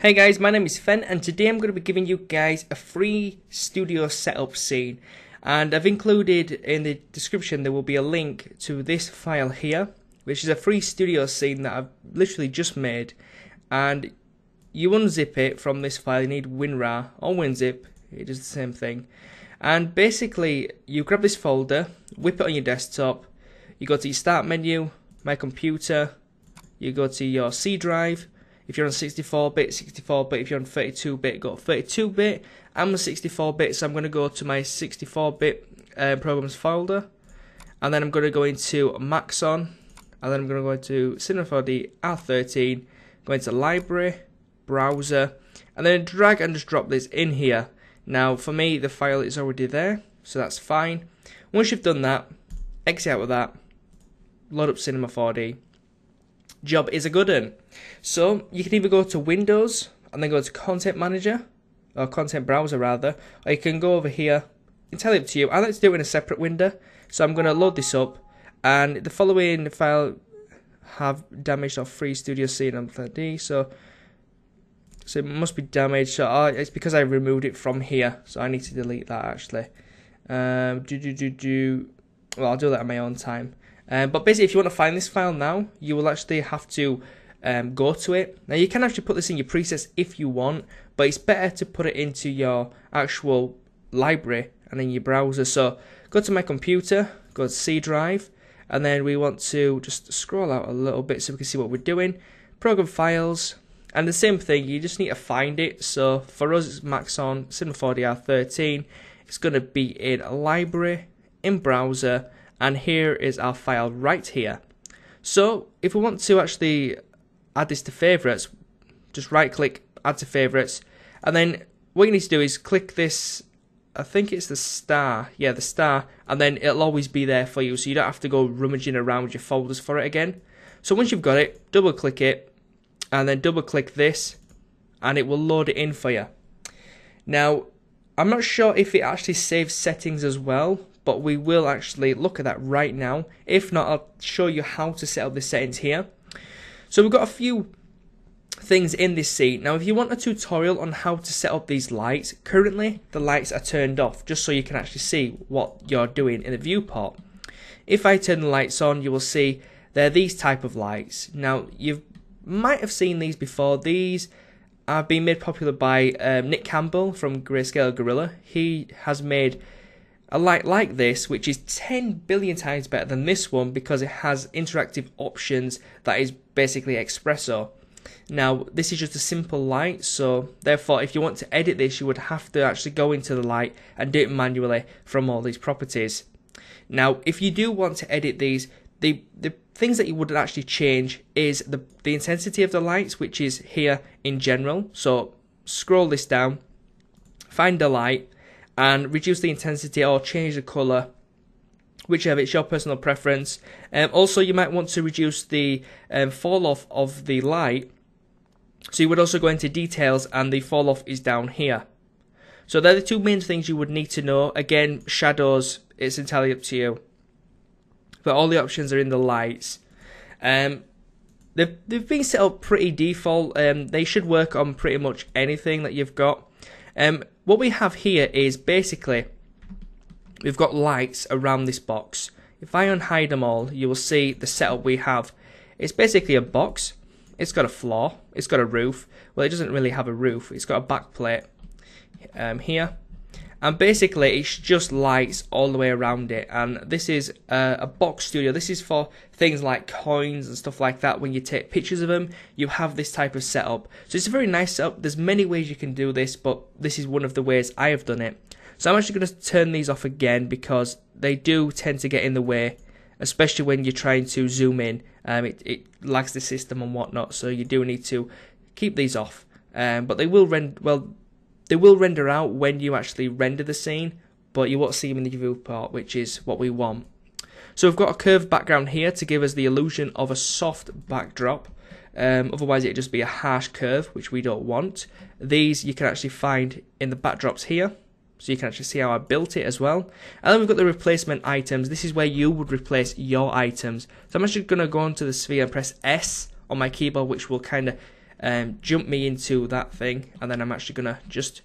Hey guys, my name is Fen and today I'm going to be giving you guys a free studio setup scene. And I've included in the description there will be a link to this file here which is a free studio scene that I've literally just made. And you unzip it from this file you need WinRAR or WinZip it does the same thing. And basically you grab this folder whip it on your desktop you go to your start menu my computer you go to your C drive if you're on 64-bit, 64-bit. If you're on 32-bit, go 32-bit. I'm on 64-bit, so I'm going to go to my 64-bit uh, programs folder. And then I'm going to go into Maxon. And then I'm going to go into Cinema 4D R13. Go into Library, Browser. And then drag and just drop this in here. Now, for me, the file is already there. So that's fine. Once you've done that, exit out of that. Load up Cinema 4D job is a good one. So you can either go to Windows and then go to Content Manager or Content Browser rather, or you can go over here. Entirely up to you. I like to do it in a separate window, so I'm going to load this up, and the following file have damaged or free Studio Scene on 3D. So so it must be damaged. So oh, it's because I removed it from here, so I need to delete that actually. Um, do do do do. Well, I'll do that at my own time. Um, but basically, if you want to find this file now, you will actually have to um, go to it. Now, you can actually put this in your presets if you want, but it's better to put it into your actual library and in your browser. So go to my computer, go to C drive, and then we want to just scroll out a little bit so we can see what we're doing. Program files, and the same thing, you just need to find it. So for us, it's Maxon Cinema 4DR13. It's going to be in library, in browser, and here is our file right here. So if we want to actually add this to favorites, just right click, add to favorites, and then what you need to do is click this, I think it's the star, yeah, the star, and then it'll always be there for you, so you don't have to go rummaging around your folders for it again. So once you've got it, double click it, and then double click this, and it will load it in for you. Now, I'm not sure if it actually saves settings as well, but we will actually look at that right now. If not, I'll show you how to set up the settings here. So we've got a few things in this scene. Now, if you want a tutorial on how to set up these lights, currently the lights are turned off, just so you can actually see what you're doing in the viewport. If I turn the lights on, you will see they're these type of lights. Now, you might have seen these before. These have been made popular by um, Nick Campbell from Greyscalegorilla. He has made a light like this, which is 10 billion times better than this one because it has interactive options that is basically XPresso. Now, this is just a simple light, so therefore, if you want to edit this, you would have to actually go into the light and do it manually from all these properties. Now, if you do want to edit these, the, the things that you would actually change is the, the intensity of the lights, which is here in general. So, scroll this down, find the light, and reduce the intensity or change the color whichever it's your personal preference. Um, also you might want to reduce the um, fall off of the light. So you would also go into details and the fall off is down here. So they're the two main things you would need to know. Again shadows it's entirely up to you. But all the options are in the lights. Um, they've, they've been set up pretty default. Um, they should work on pretty much anything that you've got um, what we have here is basically we've got lights around this box. If I unhide them all, you will see the setup we have. It's basically a box. It's got a floor. It's got a roof. Well, it doesn't really have a roof. It's got a back plate um, here and basically it's just lights all the way around it. And this is uh, a box studio. This is for things like coins and stuff like that. When you take pictures of them you have this type of setup. So it's a very nice setup. There's many ways you can do this but this is one of the ways I have done it. So I'm actually going to turn these off again because they do tend to get in the way especially when you're trying to zoom in. Um, it, it lags the system and whatnot so you do need to keep these off. Um, but they will render well they will render out when you actually render the scene, but you won't see them in the viewport, which is what we want. So we've got a curved background here to give us the illusion of a soft backdrop. Um, otherwise it'd just be a harsh curve, which we don't want. These you can actually find in the backdrops here. So you can actually see how I built it as well. And then we've got the replacement items. This is where you would replace your items. So I'm actually going to go onto the sphere and press S on my keyboard, which will kind of um, jump me into that thing, and then I'm actually gonna just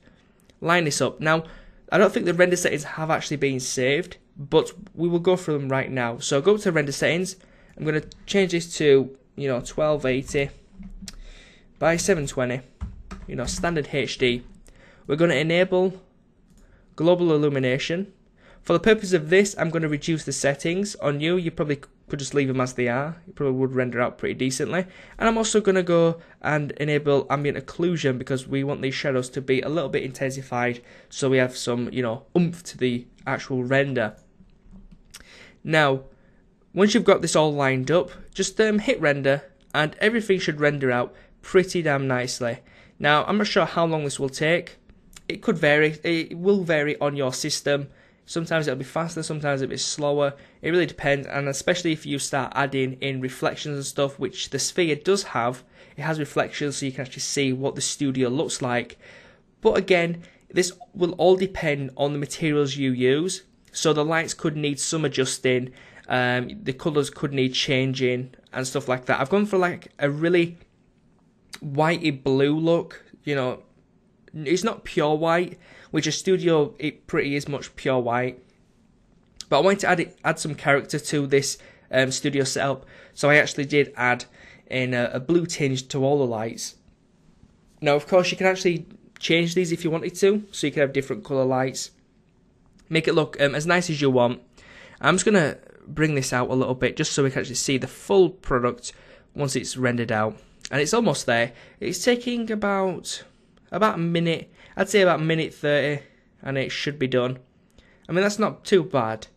line this up. Now, I don't think the render settings have actually been saved, but we will go through them right now. So go to render settings. I'm gonna change this to you know 1280 by 720, you know standard HD. We're gonna enable global illumination. For the purpose of this, I'm going to reduce the settings on you. You probably could just leave them as they are. It probably would render out pretty decently. And I'm also going to go and enable ambient occlusion because we want these shadows to be a little bit intensified so we have some, you know, oomph to the actual render. Now, once you've got this all lined up, just um, hit render and everything should render out pretty damn nicely. Now, I'm not sure how long this will take. It could vary. It will vary on your system. Sometimes it'll be faster, sometimes it'll be slower. It really depends, and especially if you start adding in reflections and stuff, which the Sphere does have. It has reflections, so you can actually see what the studio looks like. But again, this will all depend on the materials you use. So the lights could need some adjusting, um, the colours could need changing, and stuff like that. I've gone for like a really whitey blue look, you know, it's not pure white, which a studio it pretty is much pure white. But I wanted to add it, add some character to this um, studio setup, so I actually did add in a, a blue tinge to all the lights. Now, of course, you can actually change these if you wanted to, so you can have different color lights. Make it look um, as nice as you want. I'm just gonna bring this out a little bit just so we can actually see the full product once it's rendered out. And it's almost there. It's taking about about a minute. I'd say about a minute 30, and it should be done. I mean, that's not too bad.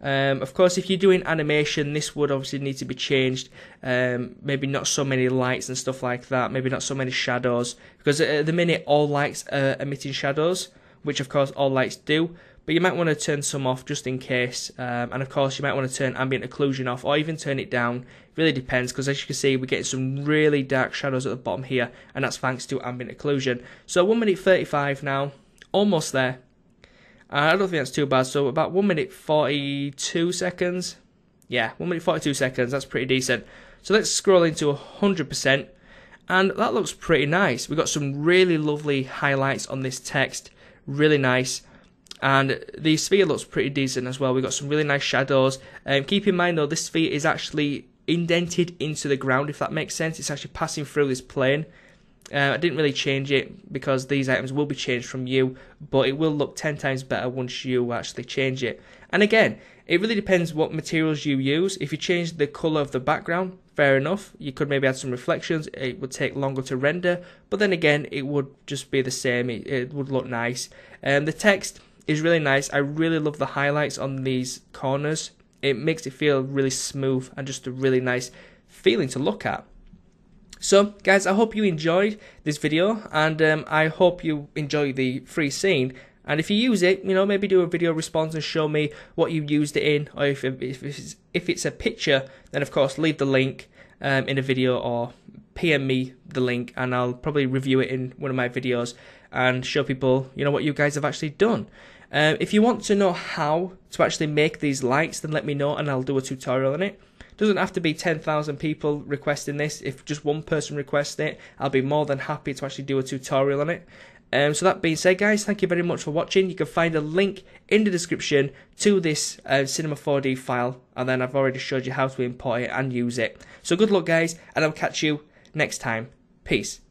Um, of course, if you're doing animation, this would obviously need to be changed. Um, maybe not so many lights and stuff like that. Maybe not so many shadows. Because at the minute, all lights are emitting shadows, which of course all lights do but you might want to turn some off just in case. Um, and of course, you might want to turn ambient occlusion off or even turn it down. Really depends because as you can see, we're getting some really dark shadows at the bottom here, and that's thanks to ambient occlusion. So 1 minute 35 now, almost there. Uh, I don't think that's too bad. So about 1 minute 42 seconds. Yeah, 1 minute 42 seconds, that's pretty decent. So let's scroll into 100%. And that looks pretty nice. We've got some really lovely highlights on this text. Really nice and the sphere looks pretty decent as well. We've got some really nice shadows. Um, keep in mind though, this sphere is actually indented into the ground, if that makes sense. It's actually passing through this plane. Uh, I didn't really change it because these items will be changed from you, but it will look 10 times better once you actually change it. And again, it really depends what materials you use. If you change the colour of the background, fair enough. You could maybe add some reflections. It would take longer to render, but then again, it would just be the same. It, it would look nice. Um, the text, is really nice. I really love the highlights on these corners. It makes it feel really smooth and just a really nice feeling to look at. So, guys, I hope you enjoyed this video, and um, I hope you enjoy the free scene. And if you use it, you know, maybe do a video response and show me what you used it in, or if, if, it's, if it's a picture, then of course leave the link um, in a video or PM me the link, and I'll probably review it in one of my videos and show people, you know, what you guys have actually done. Um, if you want to know how to actually make these lights, then let me know and I'll do a tutorial on it. Doesn't have to be 10,000 people requesting this. If just one person requests it, I'll be more than happy to actually do a tutorial on it. Um, so that being said, guys, thank you very much for watching. You can find a link in the description to this uh, Cinema 4D file, and then I've already showed you how to import it and use it. So good luck, guys, and I'll catch you next time. Peace.